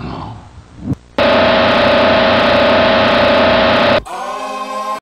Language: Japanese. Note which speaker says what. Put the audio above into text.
Speaker 1: あの